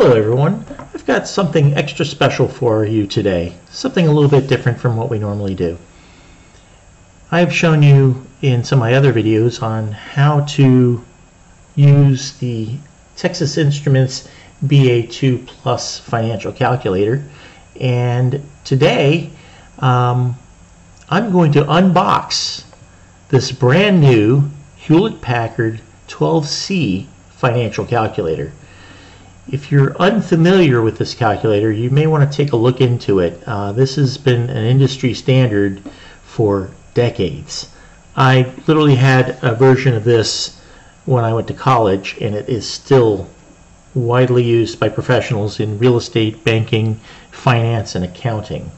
Hello everyone. I've got something extra special for you today. Something a little bit different from what we normally do. I've shown you in some of my other videos on how to use the Texas Instruments BA II Plus financial calculator and today um, I'm going to unbox this brand new Hewlett Packard 12C financial calculator. If you're unfamiliar with this calculator, you may want to take a look into it. Uh, this has been an industry standard for decades. I literally had a version of this when I went to college, and it is still widely used by professionals in real estate, banking, finance, and accounting.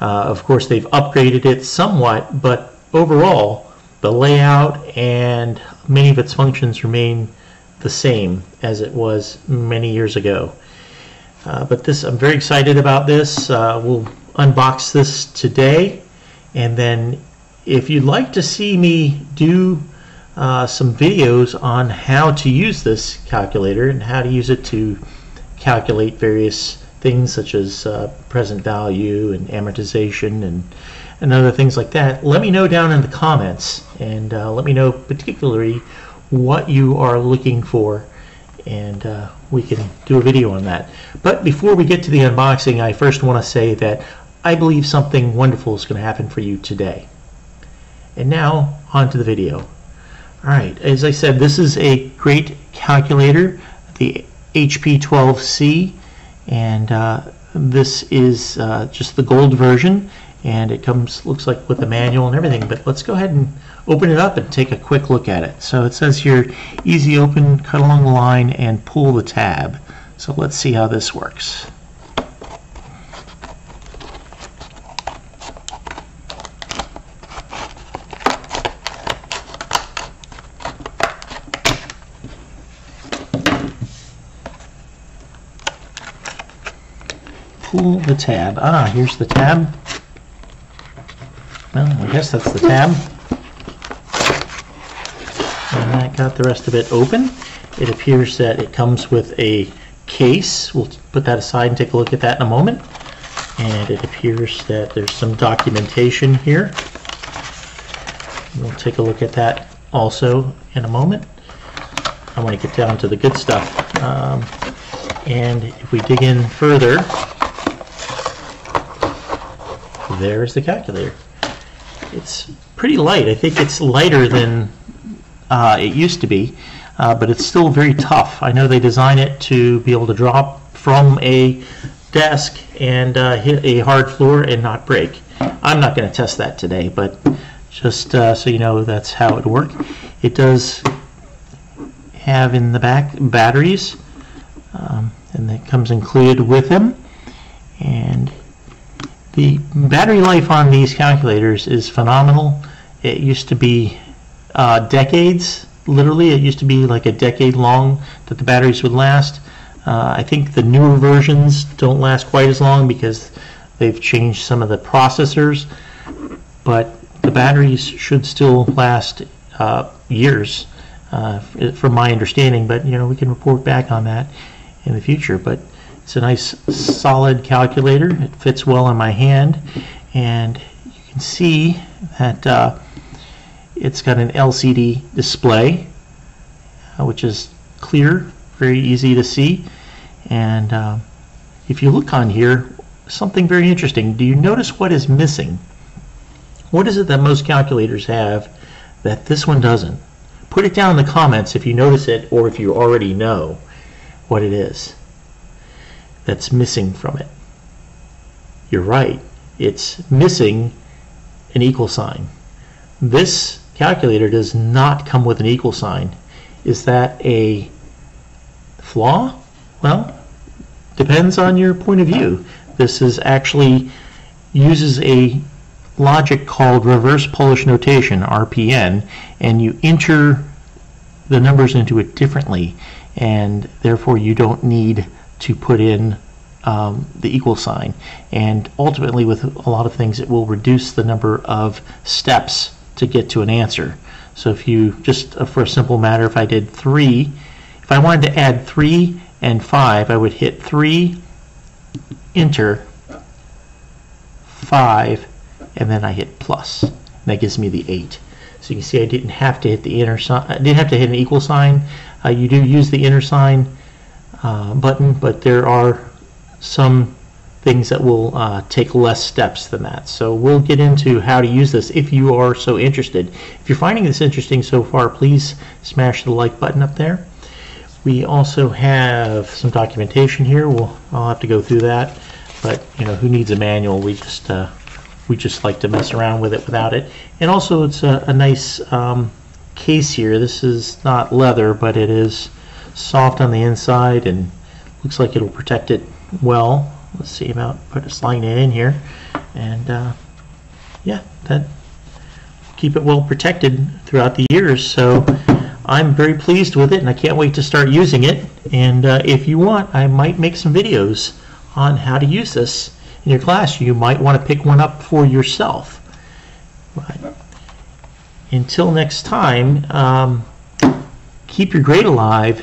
Uh, of course, they've upgraded it somewhat, but overall, the layout and many of its functions remain the same as it was many years ago. Uh, but this, I'm very excited about this. Uh, we'll unbox this today, and then if you'd like to see me do uh, some videos on how to use this calculator and how to use it to calculate various things such as uh, present value and amortization and and other things like that, let me know down in the comments and uh, let me know particularly what you are looking for and uh, we can do a video on that. But before we get to the unboxing, I first want to say that I believe something wonderful is going to happen for you today. And now, on to the video. Alright, as I said, this is a great calculator, the HP12C, and uh, this is uh, just the gold version and it comes looks like with a manual and everything but let's go ahead and open it up and take a quick look at it. So it says here easy open cut along the line and pull the tab. So let's see how this works. Pull the tab. Ah here's the tab well, I guess that's the tab. And I got the rest of it open. It appears that it comes with a case. We'll put that aside and take a look at that in a moment. And it appears that there's some documentation here. We'll take a look at that also in a moment. I want to get down to the good stuff. Um, and if we dig in further, there is the calculator it's pretty light. I think it's lighter than uh, it used to be, uh, but it's still very tough. I know they design it to be able to drop from a desk and uh, hit a hard floor and not break. I'm not going to test that today, but just uh, so you know that's how it works. It does have in the back batteries, um, and that comes included with them. The battery life on these calculators is phenomenal. It used to be uh, decades, literally. It used to be like a decade long that the batteries would last. Uh, I think the newer versions don't last quite as long because they've changed some of the processors, but the batteries should still last uh, years, uh, from my understanding. But you know, we can report back on that in the future. But it's a nice solid calculator. It fits well in my hand and you can see that uh, it's got an LCD display uh, which is clear, very easy to see and uh, if you look on here something very interesting. Do you notice what is missing? What is it that most calculators have that this one doesn't? Put it down in the comments if you notice it or if you already know what it is that's missing from it. You're right, it's missing an equal sign. This calculator does not come with an equal sign. Is that a flaw? Well, depends on your point of view. This is actually uses a logic called reverse Polish notation, RPN, and you enter the numbers into it differently, and therefore you don't need to put in um, the equal sign. And ultimately, with a lot of things, it will reduce the number of steps to get to an answer. So if you just, uh, for a simple matter, if I did 3, if I wanted to add 3 and 5, I would hit 3, enter, 5, and then I hit plus. And that gives me the 8. So you can see I didn't have to hit the inner sign. I didn't have to hit an equal sign. Uh, you do use the inner sign uh, button, but there are some things that will uh, take less steps than that. So we'll get into how to use this if you are so interested. If you're finding this interesting so far, please smash the like button up there. We also have some documentation here. We'll, I'll have to go through that, but you know who needs a manual? We just uh, we just like to mess around with it without it. And also, it's a, a nice um, case here. This is not leather, but it is soft on the inside and looks like it'll protect it well. Let's see about put a sliding it in here, and uh, yeah, that keep it well protected throughout the years. So I'm very pleased with it, and I can't wait to start using it. And uh, if you want, I might make some videos on how to use this in your class. You might want to pick one up for yourself. But until next time, um, keep your grade alive